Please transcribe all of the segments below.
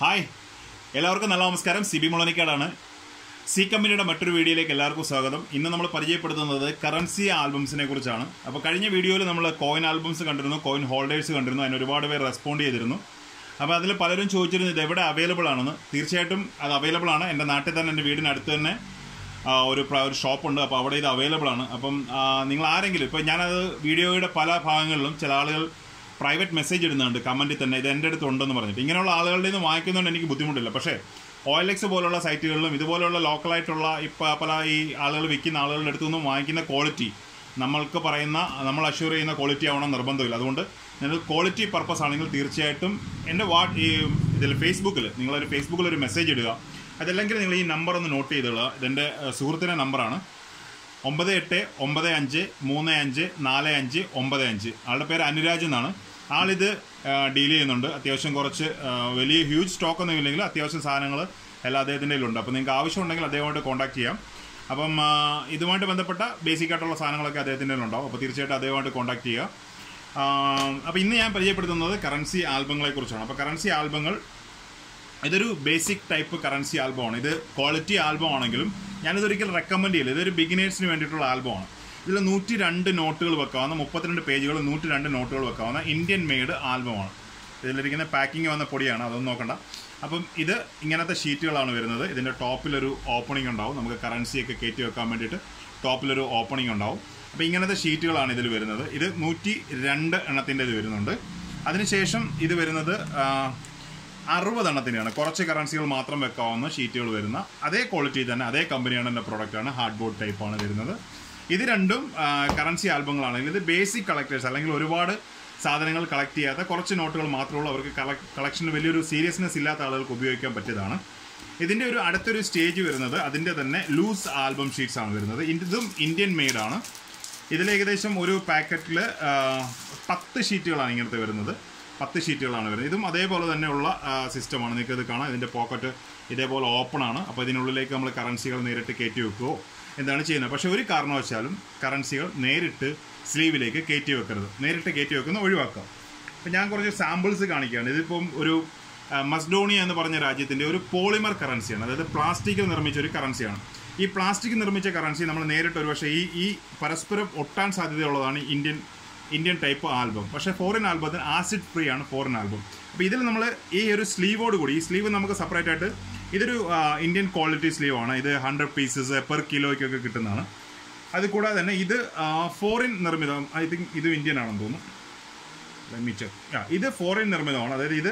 Hi. എല്ലാവർക്കും നല്ല നമസ്കാരം. സിബി മുളനിക്കാടാണ്. സി കമ്പനിയുടെ മറ്റൊരു വീഡിയോയിലേക്ക് എല്ലാവർക്കും സ്വാഗതം. ഇന്ന് നമ്മൾ പരിചയപ്പെടുത്തുന്നത് കറൻസി ആൽബംസിനെ കുറിച്ചാണ്. അപ്പോൾ കഴിഞ്ഞ വീഡിയോയിൽ നമ്മൾ കോയിൻ ആൽബംസ് കണ്ടിരുന്നു കോയിൻ ഹോൾഡേഴ്സ് കണ്ടിരുന്നു അതിന് ഒരുപാട് പേർ റെസ്പോണ്ട് ചെയ്തിരുന്നു. അപ്പോൾ അതിൽ പലരും ചോദിച്ചിരുന്നു ഇത് എവിടെ അവൈലബിൾ ആണെന്ന്? തീർച്ചയായിട്ടും അത് അവൈലബിൾ ആണ്. എന്റെ നാട്ടിൽ തന്നെ എന്റെ വീടിനടുത്ത് തന്നെ ഒരു ഒരു ഷോപ്പുണ്ട് അപ്പോൾ അവിടെ ഇത് അവൈലബിൾ ആണ്. അപ്പം നിങ്ങൾ ആരെങ്കിലും ഇപ്പോൾ ഞാനത് വീഡിയോയുടെ പല ഭാഗങ്ങളിലും ചില ആളുകൾ പ്രൈവറ്റ് മെസ്സേജ് ഇടുന്നുണ്ട് കമന്റിൽ തന്നെ ഇത് എന്റെ അടുത്ത് ഉണ്ടെന്ന് പറഞ്ഞിട്ട്. ഇങ്ങനെയുള്ള ആളുകളുടെ നിന്ന് വാങ്ങിക്കുന്നതുകൊണ്ട് എനിക്ക് ബുദ്ധിമുട്ടില്ല. പക്ഷേ ഓയിൽ എക്സ് പോലുള്ള സൈറ്റുകളിലും ഇതുപോലുള്ള ലോക്കലായിട്ടുള്ള ഇപ്പോൾ പല ഈ ആളുകൾ വിൽക്കുന്ന ആളുകളുടെ അടുത്തു നിന്നും വാങ്ങിക്കുന്ന ക്വാളിറ്റി നമ്മൾക്ക് പറയുന്ന നമ്മൾ അഷ്യൂർ ചെയ്യുന്ന ക്വാളിറ്റി ആവണം നിർബന്ധമില്ല. അതുകൊണ്ട് നിങ്ങൾ ക്വാളിറ്റി പർപ്പസ് ആണെങ്കിൽ തീർച്ചയായിട്ടും എന്റെ വാ ഈ ഇതിൽ ഫേസ്ബുക്കിൽ നിങ്ങളൊരു ഫേസ്ബുക്കിൽ ഒരു മെസ്സേജ് ഇടുക. അതല്ലെങ്കിൽ നിങ്ങൾ ഈ നമ്പർ ഒന്ന് നോട്ട് ചെയ്തുള്ള ഇതെന്റെ സുഹൃത്തിന്റെ നമ്പറാണ് ഒമ്പത് എട്ട് ഒമ്പത് അഞ്ച് മൂന്ന് അഞ്ച് നാല് അഞ്ച് ഒമ്പത് അഞ്ച്. ആളുടെ പേര് അനുരാജ് എന്നാണ്. ആളിത് ഡീൽ ചെയ്യുന്നുണ്ട്. അത്യാവശ്യം കുറച്ച് വലിയ ഹ്യൂജ് സ്റ്റോക്ക് ഒന്നും ഇല്ലെങ്കിൽ അത്യാവശ്യം സാധനങ്ങൾ എല്ലാം അദ്ദേഹത്തിന്റെ കയ്യിലുണ്ട്. അപ്പോൾ നിങ്ങൾക്ക് ആവശ്യമുണ്ടെങ്കിൽ അദ്ദേഹമായിട്ട് കോൺടാക്ട് ചെയ്യാം. അപ്പം ഇതുമായിട്ട് ബന്ധപ്പെട്ട ബേസിക് ആയിട്ടുള്ള സാധനങ്ങളൊക്കെ അദ്ദേഹത്തിന്റെ ഉണ്ടാവും അപ്പോൾ തീർച്ചയായിട്ടും അദ്ദേഹമായിട്ട് കോൺടാക്ട് ചെയ്യുക. അപ്പോൾ ഇന്ന് ഞാൻ പരിചയപ്പെടുത്തുന്നത് കറൻസി ആൽബങ്ങളെ കുറിച്ചാണ്. അപ്പോൾ കറൻസി ആൽബങ്ങൾ ഇതൊരു ബേസിക് ടൈപ്പ് കറൻസി ആൽബമാണ്. ഇത് ക്വാളിറ്റി ആൽബം ആണെങ്കിലും ഞാനിതൊരിക്കലും റെക്കമെൻഡ് ചെയ്യില്ല. ഇതൊരു ബിഗിനേഴ്സിന് വേണ്ടിയിട്ടുള്ള ആൽബമാണ്. ഇതിൽ നൂറ്റി രണ്ട് നോട്ടുകൾ വെക്കാവുന്ന മുപ്പത്തിരണ്ട് പേജുകൾ നൂറ്റി രണ്ട് നോട്ടുകൾ വെക്കാവുന്ന ഇന്ത്യൻ മെയ്ഡ് ആൽബമാണ് ഇതിലിരിക്കുന്ന പാക്കിംഗ് വന്ന പൊടിയാണ് അതൊന്നും നോക്കണ്ട. അപ്പം ഇത് ഇങ്ങനത്തെ ഷീറ്റുകളാണ് വരുന്നത്. ഇതിന്റെ ടോപ്പിലൊരു ഓപ്പണിംഗ് ഉണ്ടാവും. നമുക്ക് കറൻസിയൊക്കെ കയറ്റി വെക്കാൻ വേണ്ടിയിട്ട് ടോപ്പിലൊരു ഓപ്പണിംഗ് ഉണ്ടാവും. അപ്പോൾ ഇങ്ങനത്തെ ഷീറ്റുകളാണ് ഇതിൽ വരുന്നത്. ഇത് നൂറ്റി രണ്ട് എണ്ണത്തിന്റെ ഇത് വരുന്നുണ്ട്. അതിനുശേഷം ഇത് വരുന്നത് അറുപതെണ്ണത്തിന്റെയാണ് കുറച്ച് കറൻസികൾ മാത്രം വെക്കാവുന്ന ഷീറ്റുകൾ വരുന്ന അതേ ക്വാളിറ്റി തന്നെ അതേ കമ്പനിയാണ് എന്റെ പ്രോഡക്റ്റാണ് ഹാർഡ് ബോർഡ് ടൈപ്പാണ് വരുന്നത്. ഇത് രണ്ടും കറൻസി ആൽബങ്ങളാണ് ഇത് ബേസിക് കളക്ടേഴ്സ് അല്ലെങ്കിൽ ഒരുപാട് സാധനങ്ങൾ കളക്ട് ചെയ്യാത്ത കുറച്ച് നോട്ടുകൾ മാത്രമുള്ള അവർക്ക് കളക്ഷന് വലിയൊരു സീരിയസ്നെസ് ഇല്ലാത്ത ആളുകൾക്ക് ഉപയോഗിക്കാൻ പറ്റിയതാണ്. ഇതിന്റെ ഒരു അടുത്തൊരു സ്റ്റേജ് വരുന്നത് അതിന്റെ തന്നെ ലൂസ് ആൽബം ഷീറ്റ്സ് ആണ് വരുന്നത്. ഇതും ഇന്ത്യൻ മെയ്ഡ് ആണ്. ഇതിൽ ഏകദേശം ഒരു പാക്കറ്റിൽ പത്ത് ഷീറ്റുകളാണ് ഇങ്ങനത്തെ വരുന്നത്. പത്ത് ഷീറ്റുകളാണ് വരുന്നത്. ഇതും അതേപോലെ തന്നെയുള്ള സിസ്റ്റമാണ് നിങ്ങൾക്ക് ഇത് കാണാം. ഇതിന്റെ പോക്കറ്റ് ഇതേപോലെ ഓപ്പൺ ആണ്. അപ്പോൾ ഇതിനുള്ളിലേക്ക് നമ്മൾ കറൻസികൾ നേരിട്ട് കയറ്റി വെക്കുകയോ എന്താണ് ചെയ്യുന്നത്? പക്ഷേ ഒരു കാരണവശാലും കറൻസികൾ നേരിട്ട് സ്ലീവിലേക്ക് കയറ്റി വെക്കരുത്. നേരിട്ട് കയറ്റി വെക്കുന്ന ഒഴിവാക്കാം അപ്പം ഞാൻ കുറച്ച് സാമ്പിൾസ് കാണിക്കുകയാണ്. ഇതിപ്പം ഒരു മസ്ഡോണിയ എന്ന് പറഞ്ഞ രാജ്യത്തിന്റെ ഒരു പോളിമർ കറൻസിയാണ് അതായത് പ്ലാസ്റ്റിക്കിൽ നിർമ്മിച്ച ഒരു കറൻസിയാണ് ഈ പ്ലാസ്റ്റിക് നിർമ്മിച്ച കറൻസി നമ്മൾ നേരിട്ട് ഒരു പക്ഷേ ഈ ഈ പരസ്പരം ഒട്ടാൻ സാധ്യതയുള്ളതാണ് ഇന്ത്യൻ ഇന്ത്യൻ ടൈപ്പ് ആൽബം പക്ഷേ ഫോറിൻ ആൽബത്തിന് ആസിഡ് ഫ്രീ ആണ് ഫോറിൻ ആൽബം അപ്പോൾ ഇതിൽ നമ്മൾ ഈ ഒരു സ്ലീവോട് കൂടി ഈ സ്ലീവ് നമുക്ക് സെപ്പറേറ്റ് ആയിട്ട് ഇതൊരു ഇന്ത്യൻ ക്വാളിറ്റി സ്ലീവ് ആണ്. ഇത് ഹൺഡ്രഡ് പീസസ് പെർ കിലോയ്ക്കൊക്കെ കിട്ടുന്നതാണ്. അത് കൂടാതെ തന്നെ ഇത് ഫോറിൻ നിർമ്മിതം ഐ തിങ്ക് ഇത് ഇന്ത്യൻ ആണെന്ന് തോന്നുന്നു. മിച്ചർ ആ ഇത് ഫോറിൻ നിർമ്മിതമാണ്. അതായത് ഇത്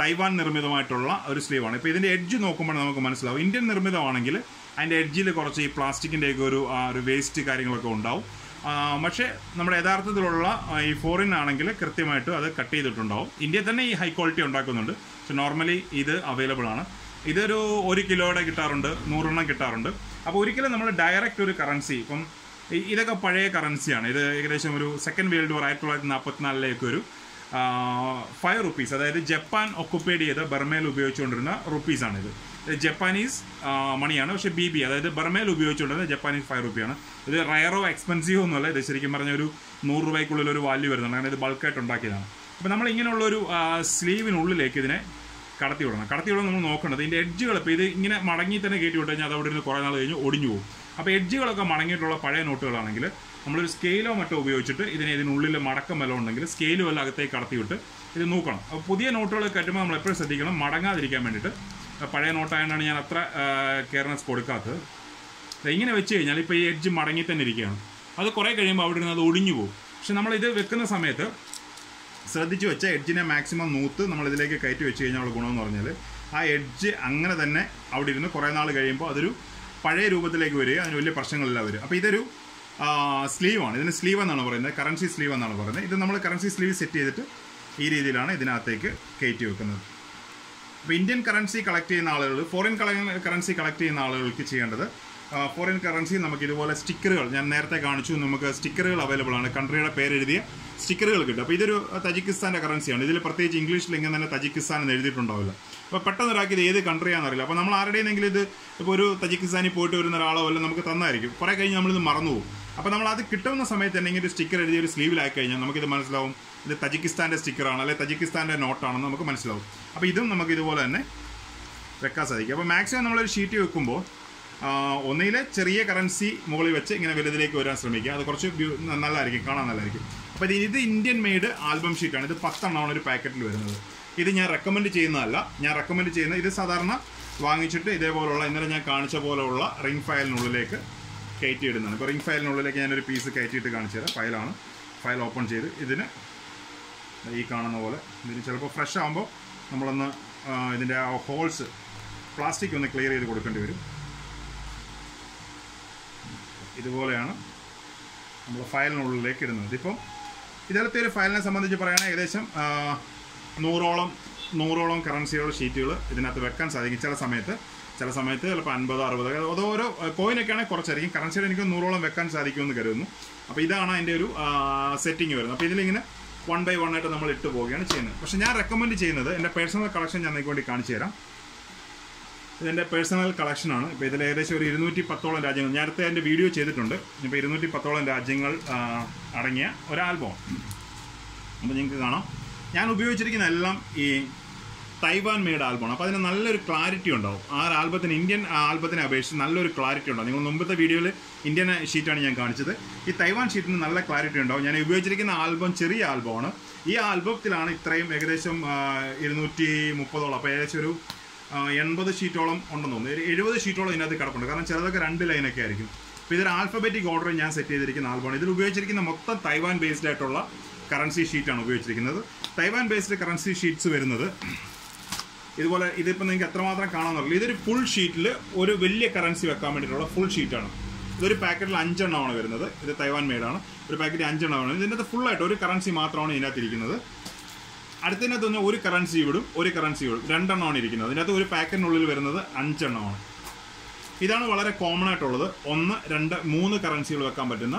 തൈവാൻ നിർമ്മിതമായിട്ടുള്ള ഒരു സ്ലീവാണ് ഇപ്പോൾ ഇതിന്റെ എഡ്ജ് നോക്കുമ്പോൾ നമുക്ക് മനസ്സിലാവും. ഇന്ത്യൻ നിർമ്മിതമാണെങ്കിൽ അതിന്റെ എഡ്ജിൽ കുറച്ച് ഈ പ്ലാസ്റ്റിക്കിന്റെയൊക്കെ ഒരു ഒരു വേസ്റ്റ് കാര്യങ്ങളൊക്കെ ഉണ്ടാവും. പക്ഷേ നമ്മുടെ യഥാർത്ഥത്തിലുള്ള ഈ ഫോറിൻ ആണെങ്കിൽ കൃത്യമായിട്ട് അത് കട്ട് ചെയ്തിട്ടുണ്ടാവും. ഇന്ത്യയിൽ തന്നെ ഈ ഹൈ ക്വാളിറ്റി ഉണ്ടാക്കുന്നുണ്ട്. പക്ഷെ നോർമലി ഇത് അവൈലബിൾ ആണ്. ഇതൊരു ഒരു കിലോയുടെ കിട്ടാറുണ്ട് നൂറെണ്ണം കിട്ടാറുണ്ട്. അപ്പോൾ ഒരിക്കലും നമ്മൾ ഡയറക്റ്റ് ഒരു കറൻസി ഇപ്പം ഇതൊക്കെ പഴയ കറൻസിയാണ് ഇത് ഏകദേശം ഒരു സെക്കൻഡ് വേൾഡ് വാർ ആയിരത്തി തൊള്ളായിരത്തി നാൽപ്പത്തിനാലിലേക്ക് ഒരു ഫൈവ് റുപ്പീസ് അതായത് ജപ്പാൻ ഒക്കുപ്പേഡ് ചെയ്ത ബർമയിൽ ഉപയോഗിച്ചുകൊണ്ടിരുന്ന റുപ്പീസാണിത് ജപ്പാനീസ് മണിയാണ് പക്ഷേ ബി ബി അതായത് ബർമയിൽ ഉപയോഗിച്ചുകൊണ്ടിരുന്ന ജപ്പാനീസ് ഫൈവ് റുപ്പിയാണ് ഇത് റയറോ എക്സ്പെൻസീവ് ഒന്നുമല്ല. ഇത് ശരിക്കും പറഞ്ഞ ഒരു നൂറ് രൂപയ്ക്കുള്ളിൽ ഒരു വാല്യൂ വരുന്നുണ്ട്. അങ്ങനെ ഇത് ബൾക്കായിട്ട് ഉണ്ടാക്കിയതാണ്. അപ്പോൾ നമ്മൾ ഇങ്ങനെയുള്ള ഒരു സ്ലീവിനുള്ളിലേക്ക് ഇതിനെ കടത്തി വിടണം കടത്തി വിടണം നമ്മൾ നോക്കേണ്ടത്. ഇതിന്റെ എഡ്ജുകൾ ഇപ്പോൾ ഇത് ഇങ്ങനെ മടങ്ങി തന്നെ കയറ്റി വിട്ട് കഴിഞ്ഞാൽ അത് അവിടെ നിന്ന് കുറേ നാൾ കഴിഞ്ഞ് ഒടിഞ്ഞു പോകും. അപ്പോൾ എഡ്ജുകളൊക്കെ മടങ്ങിയിട്ടുള്ള പഴയ നോട്ടുകളാണെങ്കിൽ നമ്മളൊരു സ്കെയിലോ മറ്റോ ഉപയോഗിച്ചിട്ട് ഇതിനെ ഇതിനുള്ളിൽ മടക്കം വല്ലതും ഉണ്ടെങ്കിൽ സ്കെയിലും വല്ല അകത്തേക്ക് കടത്തി വിട്ട് ഇത് നോക്കണം. അപ്പോൾ പുതിയ നോട്ടുകൾ കയറ്റുമ്പോൾ നമ്മൾ എപ്പോഴും ശ്രദ്ധിക്കണം. മടങ്ങാതിരിക്കാൻ വേണ്ടിയിട്ട് പഴയ നോട്ടായതുകൊണ്ടാണ് ഞാൻ അത്ര കെയർനെസ് കൊടുക്കാത്തത്. ഇങ്ങനെ വെച്ച് കഴിഞ്ഞാൽ ഇപ്പോൾ ഈ എഡ്ജ് മടങ്ങി തന്നെ ഇരിക്കുകയാണ്. അത് കുറേ കഴിയുമ്പോൾ അവിടെ നിന്ന് അത് ഒടിഞ്ഞു പോകും. പക്ഷെ നമ്മളിത് വെക്കുന്ന സമയത്ത് ശ്രദ്ധിച്ച് വെച്ച എഡ്ജിനെ മാക്സിമം നൂത്ത് നമ്മൾ ഇതിലേക്ക് കയറ്റി വെച്ച് കഴിഞ്ഞാൽ ഉള്ള ഗുണമെന്ന് പറഞ്ഞാൽ ആ എഡ്ജ് അങ്ങനെ തന്നെ അവിടെ ഇരുന്ന് കുറേ നാൾ കഴിയുമ്പോൾ അതൊരു പഴയ രൂപത്തിലേക്ക് വരിക അതിന് വലിയ പ്രശ്നങ്ങളില്ല വരും അപ്പോൾ ഇതൊരു സ്ലീവാണ്. ഇതിന് സ്ലീവ് എന്നാണ് പറയുന്നത്. കറൻസി സ്ലീവ് എന്നാണ് പറയുന്നത്. ഇത് നമ്മൾ കറൻസി സ്ലീവ് സെറ്റ് ചെയ്തിട്ട് ഈ രീതിയിലാണ് ഇതിനകത്തേക്ക് കയറ്റി വെക്കുന്നത്. അപ്പോൾ ഇന്ത്യൻ കറൻസി കളക്ട് ചെയ്യുന്ന ആളുകൾ ഫോറിൻ കറൻസി കളക്ട് ചെയ്യുന്ന ആളുകൾക്ക് ചെയ്യേണ്ടത് ഫോറിൻ കറൻസി നമുക്ക് ഇതുപോലെ സ്റ്റിക്കറുകൾ ഞാൻ നേരത്തെ കാണിച്ചു നമുക്ക് സ്റ്റിക്കറുകൾ അവൈലബിൾ ആണ്. കൺട്രിയുടെ പേരെഴുതിയ സ്റ്റിക്കറുകൾ കിട്ടും. അപ്പോൾ ഇതൊരു തജിക്കിസ്ഥാന്റെ കറൻസിയാണ് ഇതിൽ പ്രത്യേകിച്ച് ഇംഗ്ലീഷിൽ ഇങ്ങനെ തന്നെ തജിക്കിസ്ഥാൻ എന്ന് എഴുതിയിട്ടുണ്ടാവില്ല. അപ്പോൾ പെട്ടെന്ന് ഒരാൾക്ക് ഇത് ഏത് കൺട്രിയാണെന്ന് അറിയില്ല. അപ്പോൾ നമ്മൾ ആരുടെയെങ്കിലും ഇത് ഇപ്പോൾ ഒരു തജിക്കിസ്ഥാനിൽ പോയിട്ട് വരുന്ന ഒരാളോ അല്ല നമുക്ക് തന്നായിരിക്കും. കുറേ കഴിഞ്ഞ് നമ്മളിത് മറന്നു പോകും. അപ്പോൾ നമ്മൾ അത് കിട്ടുന്ന സമയത്ത് തന്നെ ഇങ്ങനെ ഒരു സ്റ്റിക്കർ എഴുതി ഒരു സ്ലീവിലാക്കി കഴിഞ്ഞാൽ നമുക്കിത് മനസ്സിലാവും. ഇത് തജിക്കിസ്ഥാന്റെ സ്റ്റിക്കറാണ് അല്ലെങ്കിൽ തജിക്കിസ്ഥാന്റെ നോട്ടാണെന്ന് നമുക്ക് മനസ്സിലാവും. അപ്പോൾ ഇതും നമുക്ക് ഇതുപോലെ തന്നെ വെക്കാൻ സാധിക്കും. അപ്പോൾ മാക്സിമം നമ്മളൊരു ഷീറ്റ് വെക്കുമ്പോൾ ഒന്നിലെ ചെറിയ കറൻസി മുകളിൽ വെച്ച് ഇങ്ങനെ വലുതിലേക്ക് വരാൻ ശ്രമിക്കുക. അത് കുറച്ച് നല്ലതായിരിക്കും കാണാൻ നല്ലതായിരിക്കും. അപ്പോൾ ഇത് ഇന്ത്യൻ മെയ്ഡ് ആൽബം ഷീറ്റാണ് ഇത് പത്തെണ്ണമാണ് ഒരു പാക്കറ്റിൽ വരുന്നത്. ഇത് ഞാൻ റെക്കമെൻഡ് ചെയ്യുന്നതല്ല. ഞാൻ റെക്കമെൻഡ് ചെയ്യുന്നത് ഇത് സാധാരണ വാങ്ങിച്ചിട്ട് ഇതേപോലുള്ള ഇന്നലെ ഞാൻ കാണിച്ച പോലെയുള്ള റിംഗ് ഫയലിനുള്ളിലേക്ക് കയറ്റി ഇടുന്നതാണ് ഇപ്പോൾ റിംഗ് ഫയലിനുള്ളിലേക്ക് ഞാനൊരു പീസ് കയറ്റിയിട്ട് കാണിച്ചു തരാം. ഫയലാണ് ഫയൽ ഓപ്പൺ ചെയ്ത് ഇതിന് ഈ കാണുന്ന പോലെ ഇതിന് ചിലപ്പോൾ ഫ്രഷ് ആകുമ്പോൾ നമ്മളൊന്ന് ഇതിന്റെ ഹോൾസ് പ്ലാസ്റ്റിക് ഒന്ന് ക്ലിയർ ചെയ്ത് കൊടുക്കേണ്ടി വരും. ഇതുപോലെയാണ് നമ്മൾ ഫയലിനുള്ളിലേക്ക് ഇടുന്നത്. ഇപ്പം ഇതിലത്തെ ഒരു ഫയലിനെ സംബന്ധിച്ച് പറയുകയാണെങ്കിൽ ഏകദേശം നൂറോളം നൂറോളം കറൻസിയുള്ള ഷീറ്റുകൾ ഇതിനകത്ത് വെക്കാൻ സാധിക്കും. ചില സമയത്ത് ചില സമയത്ത് ചിലപ്പോൾ അൻപത് അറുപത് ഓരോ കോയിനൊക്കെ ആണെങ്കിൽ കുറച്ചായിരിക്കും. കറൻസിയുടെ എനിക്ക് നൂറോളം വെക്കാൻ സാധിക്കുമെന്ന് കരുതുന്നു. അപ്പോൾ ഇതാണ് അതിന്റെ ഒരു സെറ്റിംഗ് വരുന്നത്. അപ്പോൾ ഇതിലിങ്ങനെ വൺ ബൈ വൺ ആയിട്ട് നമ്മൾ ഇട്ട് പോവുകയാണ് ചെയ്യുന്നത്. പക്ഷേ ഞാൻ റെക്കമെൻഡ് ചെയ്യുന്നത് എന്റെ പേഴ്സണൽ കളക്ഷൻ ഞാൻ നിങ്ങൾക്ക് വേണ്ടി കാണിച്ചു തരാം. ഇതെന്റെ പേഴ്സണൽ കളക്ഷനാണ് ഇപ്പോൾ ഇതിൽ ഏകദേശം ഒരു ഇരുന്നൂറ്റി പത്തോളം രാജ്യങ്ങൾ നേരത്തെ എന്റെ വീഡിയോ ചെയ്തിട്ടുണ്ട്. ഇപ്പോൾ ഇരുന്നൂറ്റി പത്തോളം രാജ്യങ്ങൾ അടങ്ങിയ ഒരു ആൽബം അപ്പോൾ നിങ്ങൾക്ക് കാണാം. ഞാൻ ഉപയോഗിച്ചിരിക്കുന്ന എല്ലാം ഈ തൈവാൻ മെയ്ഡ് ആൽബമാണ് അപ്പോൾ അതിന് നല്ലൊരു ക്ലാരിറ്റി ഉണ്ടാവും. ആ ഒരു ആൽബത്തിന് ഇന്ത്യൻ ആൽബത്തിനെ അപേക്ഷിച്ച് നല്ലൊരു ക്ലാരിറ്റി ഉണ്ടാവും. നിങ്ങൾ മുമ്പത്തെ വീഡിയോയിൽ ഇന്ത്യൻ ഷീറ്റാണ് ഞാൻ കാണിച്ചത്. ഈ തൈവാൻ ഷീറ്റിന് നല്ല ക്ലാരിറ്റി ഉണ്ടാവും. ഞാൻ ഉപയോഗിച്ചിരിക്കുന്ന ആൽബം ചെറിയ ആൽബമാണ് ഈ ആൽബത്തിലാണ് ഇത്രയും ഏകദേശം ഇരുന്നൂറ്റി മുപ്പതോളം അപ്പോൾ ഏകദേശം ഒരു എൺപത് ഷീറ്റോളം ഉണ്ടെന്ന് തോന്നുന്നു. ഒരു എഴുപത് ഷീറ്റോളം ഇതിനകത്ത് കിടപ്പുണ്ട്. കാരണം ചിലതൊക്കെ രണ്ട് ലൈനൊക്കെ ആയിരിക്കും. അപ്പോൾ ഇതൊരു ആൽഫബറ്റിക് ഓർഡർ ഞാൻ സെറ്റ് ചെയ്തിരിക്കുന്ന ആൽബമാണ്. ഇതിൽ ഉപയോഗിച്ചിരിക്കുന്ന മൊത്തം തൈവാൻ ബേസ്ഡ് ആയിട്ടുള്ള കറൻസി ഷീറ്റാണ് ഉപയോഗിച്ചിരിക്കുന്നത്. തൈവാൻ ബേസ്ഡ് കറൻസി ഷീറ്റ്സ് വരുന്നത് ഇതുപോലെ ഇതിപ്പോൾ നിങ്ങൾക്ക് എത്രമാത്രം കാണാമെന്നറിയില്ല ഇതൊരു ഫുൾ ഷീറ്റിൽ ഒരു വലിയ കറൻസി വെക്കാൻ വേണ്ടിയിട്ടുള്ള ഫുൾ ഷീറ്റാണ് ഇതൊരു പാക്കറ്റിൽ അഞ്ചെണ്ണമാണ് വരുന്നത്. ഇത് തൈവാൻ മെയ്ഡാണ് ഒരു പാക്കറ്റ് അഞ്ചെണ്ണമാണ്. ഇതിന്റെ ഫുൾ ആയിട്ട് ഒരു കറൻസി മാത്രമാണ് ഇതിനകത്ത് ഇരിക്കുന്നത്. അടുത്തതിനകത്ത് തന്നെ ഒരു കറൻസി വിടും ഒരു കറൻസി വിടും രണ്ടെണ്ണമാണ് ഇരിക്കുന്നത്. അതിനകത്ത് ഒരു പാക്കറ്റിനുള്ളിൽ വരുന്നത് അഞ്ചെണ്ണമാണ്. ഇതാണ് വളരെ കോമൺ ആയിട്ടുള്ളത്. ഒന്ന് രണ്ട് മൂന്ന് കറൻസികൾ വെക്കാൻ പറ്റുന്ന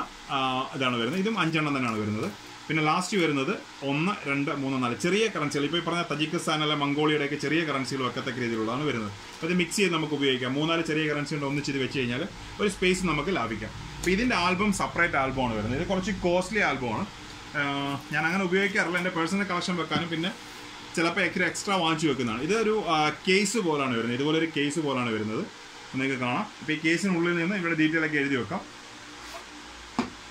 ഇതാണ് വരുന്നത്. ഇതും അഞ്ചെണ്ണം തന്നെയാണ് വരുന്നത്. പിന്നെ ലാസ്റ്റ് വരുന്നത് ഒന്ന് രണ്ട് മൂന്ന് നാല് ചെറിയ കറൻസികൾ ഇപ്പോൾ ഈ പറഞ്ഞ തജിക്കിസ്ഥാൻ അല്ലെ മംഗോളിയുടെയൊക്കെ ചെറിയ കറൻസികൾ വെക്കത്തക്ക രീതിയിലുള്ളതാണ് വരുന്നത്. അത് മിക്സ് ചെയ്ത് നമുക്ക് ഉപയോഗിക്കാം. മൂന്നാൽ ചെറിയ കറൻസി കൊണ്ട് ഒന്നിച്ച് ഇത് വെച്ച് കഴിഞ്ഞാൽ ഒരു സ്പേസ് നമുക്ക് ലാഭിക്കാം. അപ്പോൾ ഇതിന്റെ ആൽബം സെപ്പറേറ്റ് ആൽബമാണ് വരുന്നത്. ഇത് കുറച്ച് കോസ്റ്റ്ലി ആൽബമാണ് ഞാൻ അങ്ങനെ ഉപയോഗിക്കാറില്ല. എന്റെ പേഴ്സണൽ കളക്ഷൻ വെക്കാനും പിന്നെ ചിലപ്പോൾ എക്സ്ട്രാ എക്സ്ട്രാ വാങ്ങിച്ചു വെക്കുന്നതാണ്. ഇതൊരു കേസ് പോലാണ് വരുന്നത്. ഇതുപോലെ ഒരു കേസ് പോലാണ് വരുന്നത്. നിങ്ങൾക്ക് കാണാം. ഇപ്പോൾ ഈ കേസിനുള്ളിൽ നിന്ന് ഇവിടെ ഡീറ്റെയിൽ ഒക്കെ എഴുതി വെക്കാം.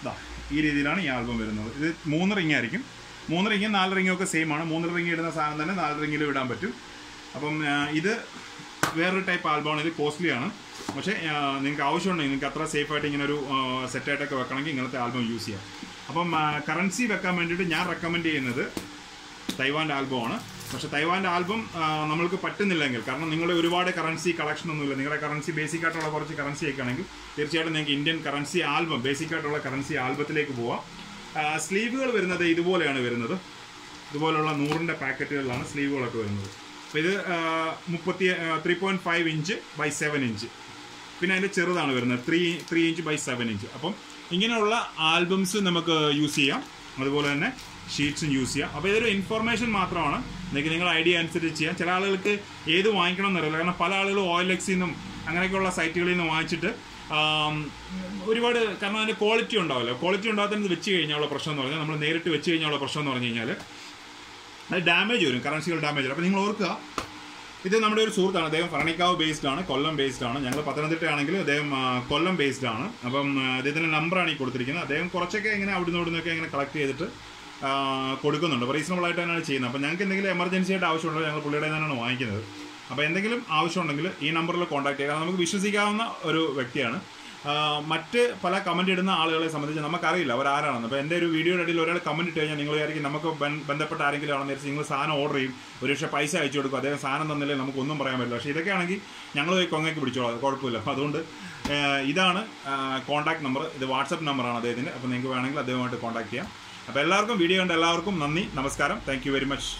ദാ ഈ രീതിയിലാണ് ഈ ആൽബം വരുന്നത്. ഇത് മൂന്ന് റിംഗ് ആയിരിക്കും. മൂന്ന് റിങ്ങും നാല് റിങ്ങും ഒക്കെ സെയിം ആണ്. മൂന്ന് റിംഗ് ഇടുന്ന സാധനം തന്നെ നാല് റിംഗിലും ഇടാൻ പറ്റും. അപ്പം ഇത് വേറൊരു ടൈപ്പ് ആൽബമാണ് ഇത് കോസ്റ്റ്ലി ആണ്. പക്ഷേ നിങ്ങൾക്ക് ആവശ്യമുണ്ടെങ്കിൽ നിങ്ങൾക്ക് അത്ര സേഫ് ആയിട്ട് ഇങ്ങനെ ഒരു സെറ്റായിട്ടൊക്കെ വെക്കണമെങ്കിൽ ഇങ്ങനത്തെ ആൽബം യൂസ് ചെയ്യാം. അപ്പം കറൻസി വെക്കാൻ വേണ്ടിയിട്ട് ഞാൻ റെക്കമെൻഡ് ചെയ്യുന്നത് തൈവാന്റെ ആൽബമാണ് പക്ഷേ തൈവാന്റെ ആൽബം നമ്മൾക്ക് പറ്റുന്നില്ലെങ്കിൽ കാരണം നിങ്ങളുടെ ഒരുപാട് കറൻസി കളക്ഷൻ ഒന്നുമില്ല. നിങ്ങളുടെ കറൻസി ബേസിക് ആയിട്ടുള്ള കുറച്ച് കറൻസി ഒക്കെ ആണെങ്കിൽ തീർച്ചയായിട്ടും നിങ്ങൾക്ക് ഇന്ത്യൻ കറൻസി ആൽബം ബേസിക് ആയിട്ടുള്ള കറൻസി ആൽബത്തിലേക്ക് പോവാം. സ്ലീവുകൾ വരുന്നത് ഇതുപോലെയാണ് വരുന്നത്. ഇതുപോലുള്ള നൂറിന്റെ പാക്കറ്റുകളിലാണ് സ്ലീവുകളൊക്കെ വരുന്നത്. അപ്പോൾ ഇത് മുപ്പത്തി three point five inch by seven inch പിന്നെ അതിന്റെ ചെറുതാണ് വരുന്നത്. Three three inch by seven inch അപ്പം ഇങ്ങനെയുള്ള ആൽബംസ് നമുക്ക് യൂസ് ചെയ്യാം. അതുപോലെ തന്നെ ഷീറ്റ്സും യൂസ് ചെയ്യാം. അപ്പോൾ ഇതൊരു ഇൻഫർമേഷൻ മാത്രമാണ്. നിങ്ങൾക്ക് നിങ്ങളുടെ ഐഡിയ അനുസരിച്ച് ചെയ്യാം. ചില ആളുകൾക്ക് ഏത് വാങ്ങിക്കണം എന്നറിയില്ല. കാരണം പല ആളുകളും ഓയിൽ എക്സിൽ നിന്നും അങ്ങനെയൊക്കെയുള്ള സൈറ്റുകളിൽ നിന്ന് വാങ്ങിച്ചിട്ട് ഒരുപാട് കാരണം അതിന്റെ ക്വാളിറ്റി ഉണ്ടാവില്ല. ക്വാളിറ്റി ഉണ്ടാകാത്തത് വെച്ച് കഴിഞ്ഞാലുള്ള പ്രശ്നം എന്ന് പറഞ്ഞാൽ നമ്മൾ നേരിട്ട് വെച്ച് കഴിഞ്ഞാലുള്ള പ്രശ്നം എന്ന് പറഞ്ഞു കഴിഞ്ഞാൽ അത് ഡാമേജ് വരും. കറൻസികൾ ഡാമേജ് വരും. അപ്പോൾ നിങ്ങൾ ഓർക്കുക ഇത് നമ്മുടെ ഒരു സുഹൃത്താണ്. അദ്ദേഹം ഫറണിക്കാവ് ബേസ്ഡ് ആണ് കൊല്ലം ബേസ്ഡ് ആണ്. ഞങ്ങൾ പത്തനംതിട്ട ആണെങ്കിൽ അദ്ദേഹം കൊല്ലം ബേസ്ഡ് ആണ്. അപ്പം അദ്ദേഹത്തിന്റെ നമ്പറാണ് ഈ കൊടുത്തിരിക്കുന്നത്. അദ്ദേഹം കുറച്ചൊക്കെ ഇങ്ങനെ അവിടുന്ന് ഇവിടുന്നൊക്കെ ഇങ്ങനെ കളക്ട് ചെയ്തിട്ട് കൊടുക്കുന്നുണ്ട്. അപ്പോൾ റീസണബിൾ ആയിട്ട് തന്നെയാണ് ചെയ്യുന്നത്. അപ്പോൾ ഞങ്ങൾക്ക് എന്തെങ്കിലും എമർജൻസി ആയിട്ട് ആവശ്യമുണ്ടോ ഞങ്ങൾ പുള്ളിയുടെ തന്നെയാണ് വാങ്ങിക്കുന്നത്. അപ്പോൾ എന്തെങ്കിലും ആവശ്യമുണ്ടെങ്കിൽ ഈ നമ്പറിൽ കോൺടാക്ട് ചെയ്യുക. നമുക്ക് വിശ്വസിക്കാവുന്ന ഒരു വ്യക്തിയാണ്. മറ്റ് പല കമന്റ് ഇടുന്ന ആളുകളെ സംബന്ധിച്ച് നമുക്കറിയില്ല അവർ ആരാണെന്ന് അപ്പോൾ എന്റെ ഒരു വീഡിയോയുടെ ഇടയിൽ ഒരാൾ കമന്റ് ഇട്ട് കഴിഞ്ഞാൽ നിങ്ങൾ വിചാരിക്കും നമുക്ക് ബന്ധപ്പെട്ട ആരെങ്കിലും ആണെന്ന് വിചാരിച്ച് നിങ്ങൾ സാധനം ഓർഡർ ചെയ്യും ഒരു പക്ഷേ പൈസ അയച്ചു കൊടുക്കും അദ്ദേഹം സാധനം തന്നില്ലേ നമുക്കൊന്നും പറയാൻ പറ്റില്ല. പക്ഷേ ഇതൊക്കെ ആണെങ്കിൽ ഞങ്ങൾ പോയി കൊങ്ങയ്ക്ക് പിടിച്ചോളാം കുഴപ്പമില്ല. അപ്പോൾ അതുകൊണ്ട് ഇതാണ് കോൺടാക്ട് നമ്പർ ഇത് വാട്സപ്പ് നമ്പറാണ് അദ്ദേഹത്തിന്റെ. അപ്പോൾ നിങ്ങൾക്ക് വേണമെങ്കിൽ അദ്ദേഹമായിട്ട് കോൺടാക്ട് ചെയ്യാം. അപ്പോൾ എല്ലാവർക്കും വീഡിയോ കണ്ട എല്ലാവർക്കും നന്ദി നമസ്കാരം. Thank very much